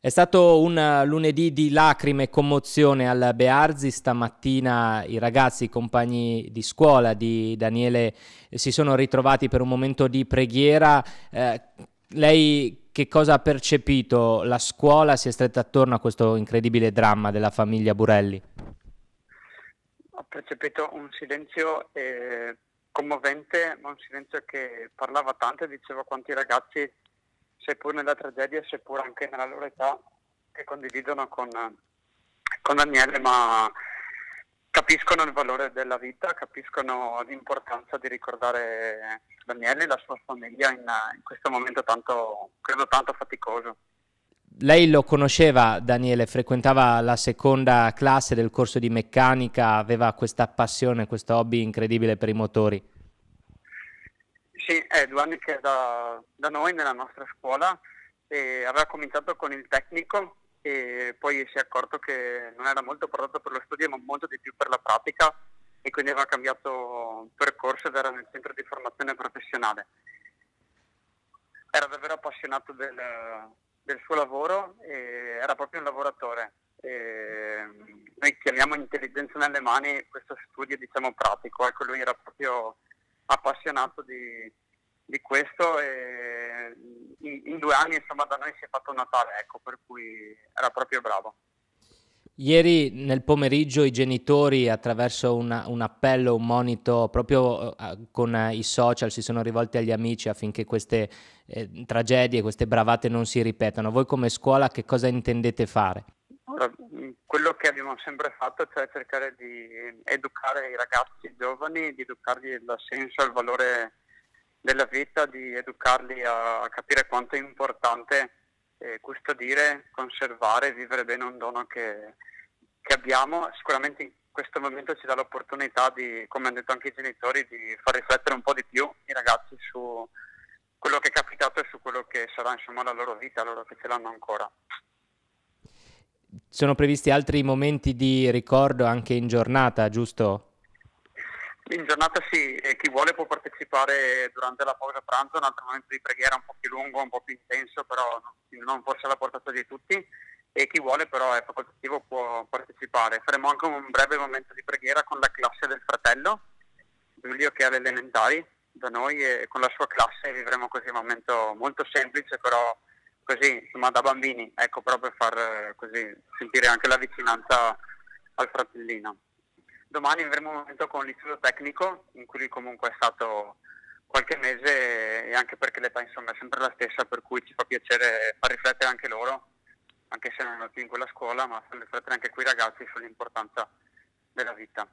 È stato un lunedì di lacrime e commozione al Bearzi. Stamattina i ragazzi, i compagni di scuola di Daniele si sono ritrovati per un momento di preghiera. Eh, lei che cosa ha percepito? La scuola si è stretta attorno a questo incredibile dramma della famiglia Burelli? Ho percepito un silenzio eh, commovente, ma un silenzio che parlava tanto e diceva quanti ragazzi seppur nella tragedia, seppur anche nella loro età, che condividono con, con Daniele, ma capiscono il valore della vita, capiscono l'importanza di ricordare Daniele e la sua famiglia in, in questo momento tanto, credo tanto faticoso. Lei lo conosceva, Daniele, frequentava la seconda classe del corso di meccanica, aveva questa passione, questo hobby incredibile per i motori. Sì, è due anni che è da, da noi nella nostra scuola e aveva cominciato con il tecnico e poi si è accorto che non era molto portato per lo studio ma molto di più per la pratica e quindi aveva cambiato percorso ed era nel centro di formazione professionale. Era davvero appassionato del, del suo lavoro e era proprio un lavoratore. E noi chiamiamo intelligenza nelle mani questo studio diciamo pratico, ecco lui era proprio appassionato di, di questo e in, in, due anni insomma da noi si è fatto Natale, ecco, per cui era proprio bravo. Ieri nel pomeriggio i genitori attraverso una, un appello, un monito proprio uh, con uh, i social si sono rivolti agli amici affinché queste eh, tragedie, queste bravate non si ripetano. Voi come scuola che cosa intendete fare? Quello che abbiamo sempre fatto, cioè cercare di educare i ragazzi giovani, di educargli il senso e il valore della vita, di educarli a, capire quanto è importante eh, custodire, conservare, vivere bene un dono che, che abbiamo. Sicuramente in questo momento ci dà l'opportunità di, come hanno detto anche i genitori, di far riflettere un po' di più i ragazzi su quello che è capitato e su quello che sarà insomma la loro vita, loro che ce l'hanno ancora. Sono previsti altri momenti di ricordo anche in giornata, giusto? In giornata sì, e chi vuole può partecipare durante la pausa pranzo, un altro momento di preghiera un po' più lungo, un po' più intenso, però non forse alla portata di tutti, e chi vuole però è facoltativo può partecipare. Faremo anche un breve momento di preghiera con la classe del fratello, Giulio che è alle elementari da noi e con la sua classe vivremo così un momento molto semplice però così, insomma, da bambini, ecco, proprio far eh, così, sentire anche la vicinanza al fratellino. Domani avremo un momento con l'istituto tecnico, in cui comunque è stato qualche mese e anche perché l'età insomma è sempre la stessa, per cui ci fa piacere far riflettere anche loro, anche se non è più in quella scuola, ma far riflettere anche quei ragazzi sull'importanza della vita.